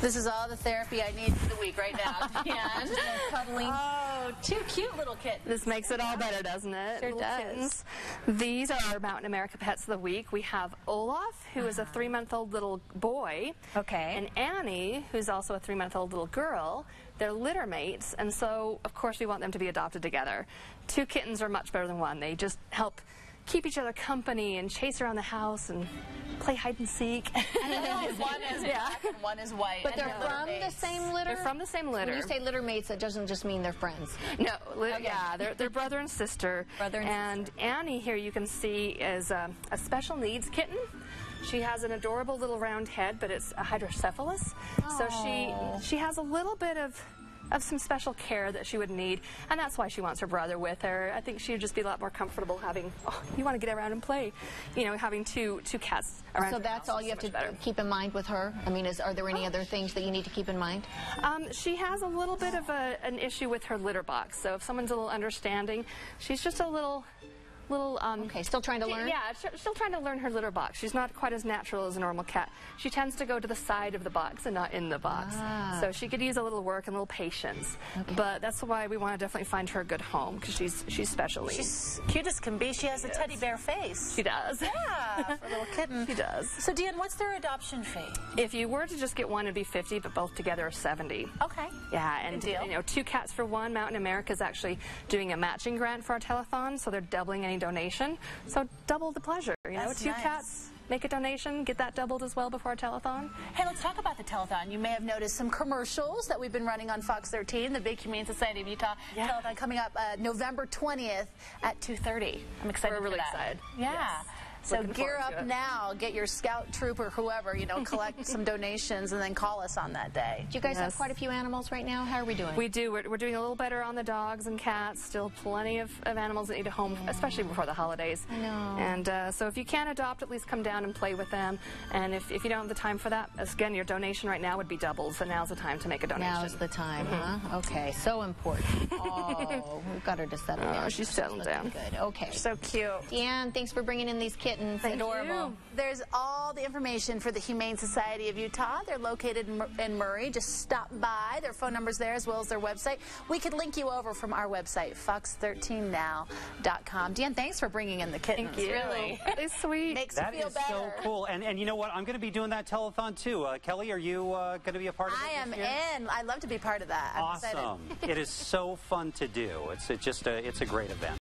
This is all the therapy I need for the week right now. And cuddling. oh, two cute little kittens. This makes it all better, doesn't it? Sure Little does. kittens. These are our Mountain America Pets of the Week. We have Olaf, who is a three-month-old little boy. Uh-huh. Okay. And Annie, who's also a three-month-old little girl. They're litter mates, and so, of course, we want them to be adopted together. Two kittens are much better than one. They just help keep each other company and chase around the house and play hide and seek. one is black and one is white. But and they're litter from the same litter? They're from the same litter. When you say litter mates, that doesn't just mean they're friends. No, li- yeah, they're, they're brother and sister. Brother and and sister. Annie here you can see is um, a special needs kitten. She has an adorable little round head, but it's a hydrocephalus. So she she has a little bit of of some special care that she would need, and that's why she wants her brother with her. I think she would just be a lot more comfortable having. Oh, you want to get around and play, you know, having two two cats around. So that's all you have so to better. keep in mind with her? I mean, is, are there any other things that you need to keep in mind? Um, she has a little bit of a, an issue with her litter box. So if someone's a little understanding, she's just a little, little. Um, Okay, still trying to she- learn? Yeah, still trying to learn her litter box. She's not quite as natural as a normal cat. She tends to go to the side of the box and not in the box. Ah. So she could use a little work and a little patience. Okay. But that's why we want to definitely find her a good home because she's she's special. She's cute as can be. She has a teddy bear face. she does. yeah, for a little kitten. She does. So, Dan, what's their adoption fee? If you were to just get one, it'd be 50, but both together are 70. Okay. Yeah, and deal. you know, two cats for one. Mountain America is actually doing a matching grant for our telethon, so they're doubling any donation. So double the pleasure. You know, That's two nice. cats make a donation, get that doubled as well before our telethon. Hey, let's talk about the telethon. You may have noticed some commercials that we've been running on Fox 13, the Big Humane Society of Utah Yeah. telethon coming up uh, November 20th at 2:30. I'm excited. We're really excited. Yeah. Yes. So Looking gear up it. now, get your scout troop or whoever, you know, collect some donations and then call us on that day. Do you guys have quite a few animals right now? How are we doing? We do. We're, we're doing a little better on the dogs and cats. Still plenty of, of animals that need a home, especially before the holidays. I know. And uh, so if you can't adopt, at least come down and play with them. And if, if you don't have the time for that, again, your donation right now would be doubled. So now's the time to make a donation. Now's the time, huh? Okay, so important. Oh, we've got her to settle Oh, down. she's settling down. Good, okay. So cute. Deanne, thanks for bringing in these kittens. Adorable. There's all the information for the Humane Society of Utah. They're located in Mur- in Murray. Just stop by. Their phone number's there as well as their website. We could link you over from our website, fox13now.com. Dan, thanks for bringing in the kittens. Thank you. Really. It's sweet. Makes That me feel is better. so cool. And and you know what? I'm going to be doing that telethon too. Uh, Kelly, are you uh, going to be a part of it? I am this year? in. I'd love to be part of that. I'm. Awesome. it is so fun to do. It's, it's just a it's a great event.